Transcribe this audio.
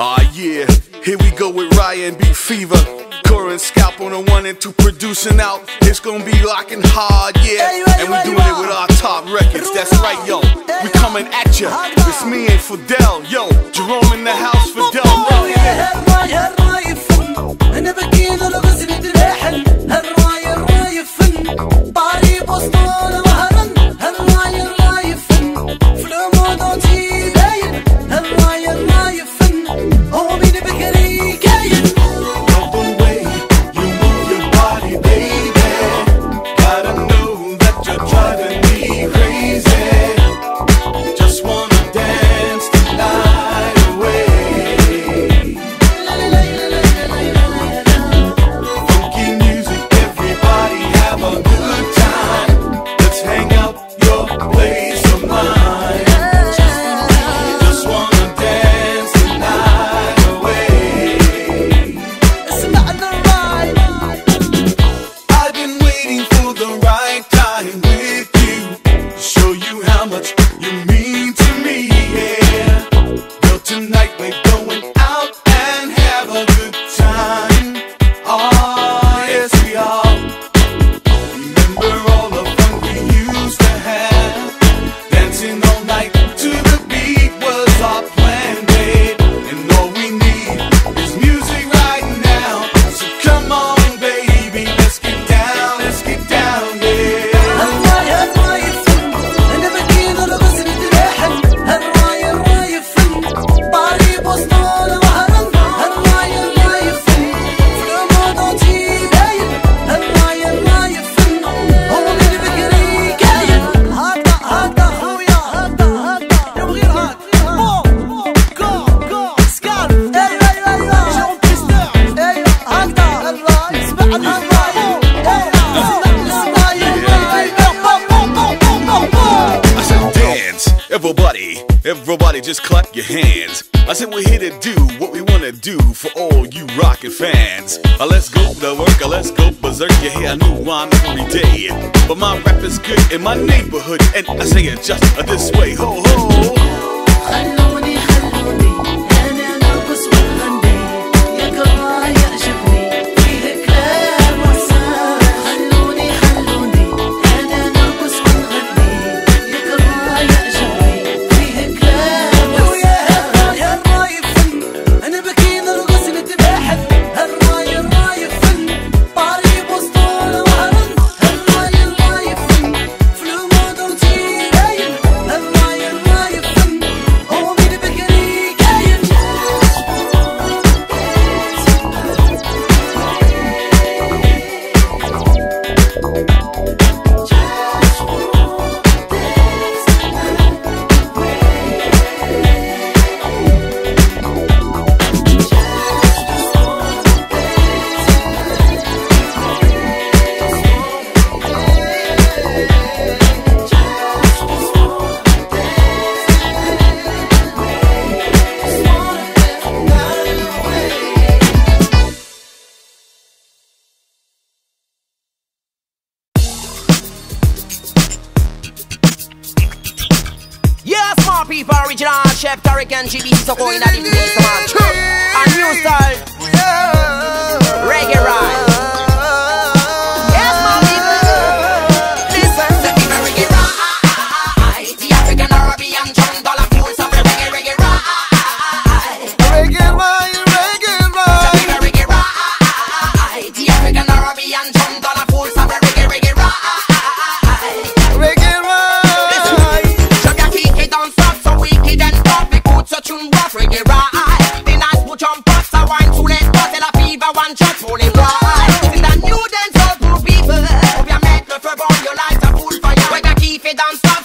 Ah, yeah, here we go with Ryan B. Fever. Current scalp on the one and two producing out. It's gonna be locking hard, yeah. And we're doing it with our top records, that's right, yo. We coming at ya. It's me and Fidel, yo. Jerome in the house, Fidel. Everybody, everybody just clap your hands. I said we're here to do what we wanna do for all you rockin' fans. Uh, let's go to work, uh, let's go berserk. You hear a new rhyme every day. But my rap is good in my neighborhood, and I say it just uh, this way. Ho ho! original chef Tarek and GB So go in at the place man A new style Reggae ride Yes my people Listen to the reggae ride The African Arabian jungle it on.